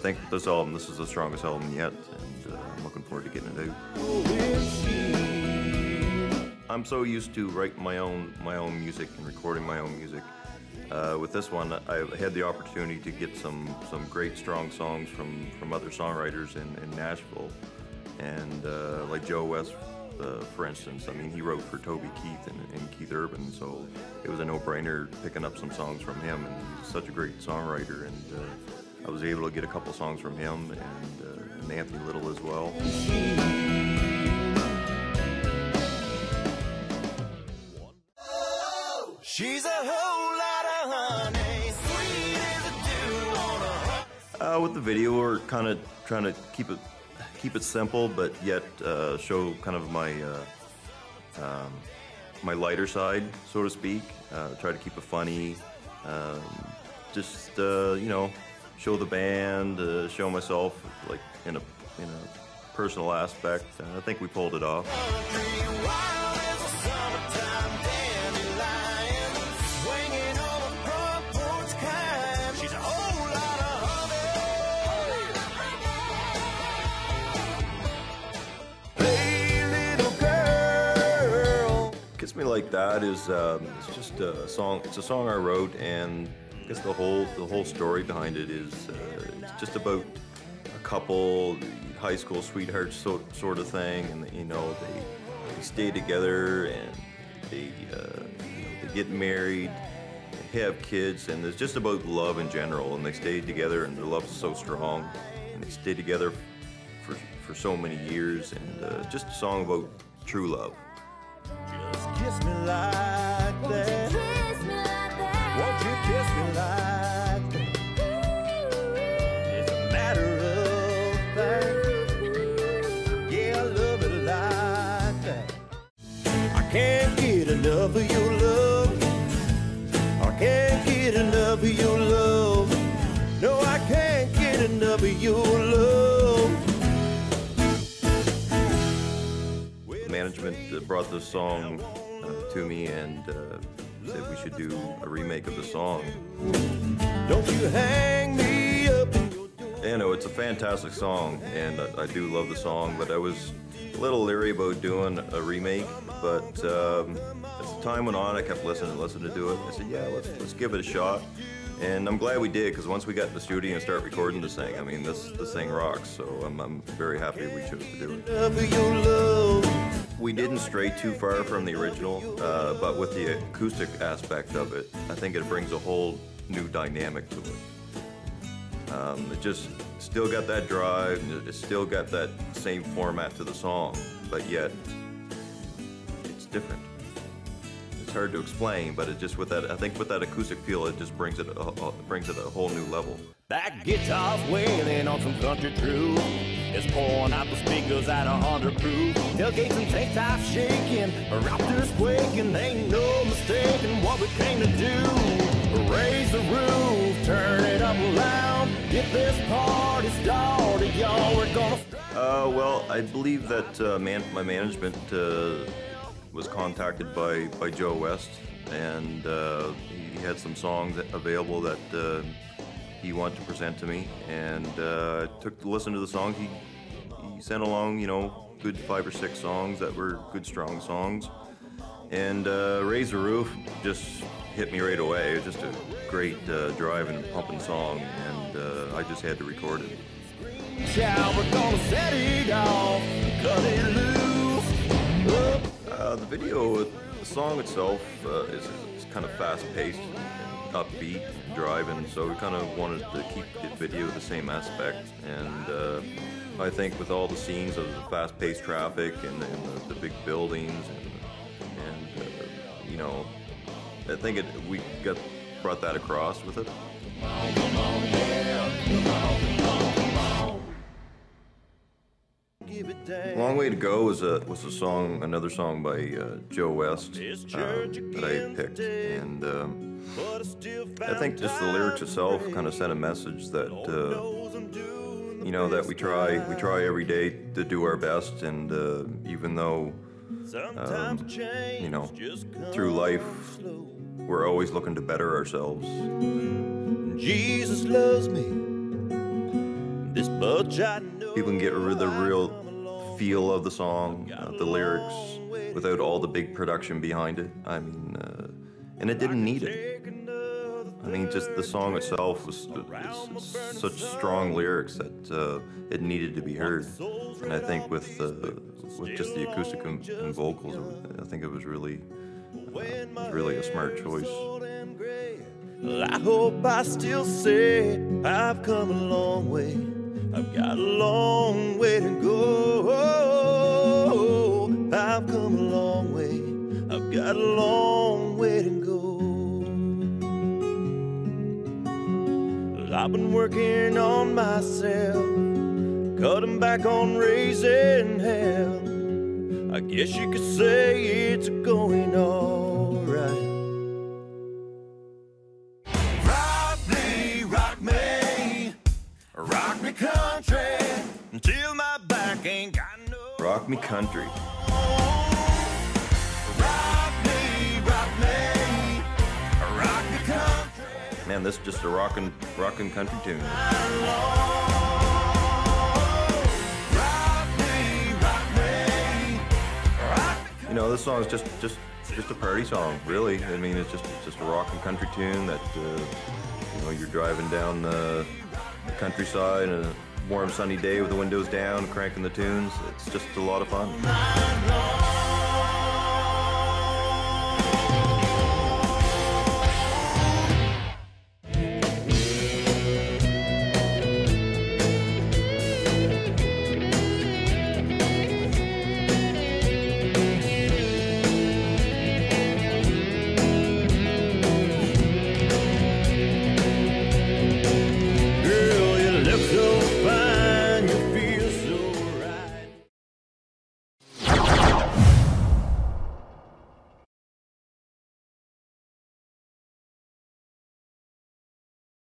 think this album, this is the strongest album yet, and uh, I'm looking forward to getting it out. I'm so used to writing my own my own music and recording my own music. Uh, with this one, I had the opportunity to get some some great strong songs from from other songwriters in, in Nashville, and uh, like Joe West, uh, for instance. I mean, he wrote for Toby Keith and, and Keith Urban, so it was a no-brainer picking up some songs from him. And he's such a great songwriter, and uh, I was able to get a couple songs from him and, uh, and Anthony Little as well. She's a whole lot of honey, sweet as a dew on a uh, With the video, we're kind of trying to keep it keep it simple, but yet uh, show kind of my uh, um, my lighter side, so to speak. Uh, try to keep it funny. Um, just uh, you know, show the band, uh, show myself like in a in a personal aspect. I think we pulled it off. Kiss Me Like That is um, it's just a song. It's a song I wrote, and guess the whole the whole story behind it is uh, it's just about a couple, high school sweethearts so, sort of thing, and you know they, they stay together and they uh, you know, they get married, they have kids, and it's just about love in general. And they stay together, and their love is so strong, and they stay together for for so many years, and uh, just a song about true love enough of your love. I can't get enough of your love. No, I can't get enough of your love. Management brought this song to me and uh, said we should do a remake of the song. Don't you hang me up you know, it's a fantastic song, and I, I, do love the song, but I was a little leery about doing a remake, but um, as time went on, I kept listening and listening to do it. I said, yeah, let's, let's give it a shot. And I'm glad we did, because once we got in the studio and started recording this thing, I mean, this, this thing rocks, so I'm, I'm very happy we chose to do it. We didn't stray too far from the original, uh, but with the acoustic aspect of it, I think it brings a whole new dynamic to it. Um, it just still got that drive, it still got that same format to the song, but yet it's different. It's hard to explain, but it just with that, I think with that acoustic feel, it just brings it, a, a, brings it a whole new level. That guitar's wailing on some country truth. It's pouring out the speakers at a hundred proof. Tailgates and tank tops shaking, Raptors quaking. Ain't no mistaking what we came to do. This started, y'all. We're gonna. Uh, well, I believe that uh, man, my management uh, was contacted by by Joe West, and uh, he had some songs available that uh, he wanted to present to me, and uh, took to listen to the songs. He, he sent along, you know, good five or six songs that were good, strong songs. And uh, Raise the Roof just hit me right away. It was just a great uh, driving and pumping song, and uh, I just had to record it. Uh, the video, the song itself uh, is, is kind of fast-paced upbeat driving, so we kind of wanted to keep the video the same aspect. And uh, I think with all the scenes of the fast-paced traffic and, and the, the, big buildings, and, and know, I think it, we got brought that across with it. Long Way to Go was a was a song, another song by uh, Joe West uh, that I picked, and um, I think just the lyrics itself kind of sent a message that uh, you know that we try we try every day to do our best, and uh, even though um, you know through life we're always looking to better ourselves. Jesus loves me People can get rid of the real feel of the song, uh, the lyrics, without all the big production behind it. I mean, uh, and it didn't need it. I mean, just the song itself was, was such strong lyrics that uh, it needed to be heard. And I think with uh, with just acoustic and, and, vocals, I think it was really uh, it was really a smart choice. I hope I still say I've come a long way. I've got a long way to go. I've come a long way. I've got a long way to go. I've been working on myself, cutting back on raising hell. I guess you could say it's going alright. Rock me, rock me, rock me country until my back ain't got no. Rock me country. Man, this is just a rockin' rockin' country tune. This song is just just just a party song, really. I mean, it's just it's just a rockin' country tune that uh, you know you're driving down the, the countryside and a warm sunny day with the windows down, cranking the tunes. It's just a lot of fun.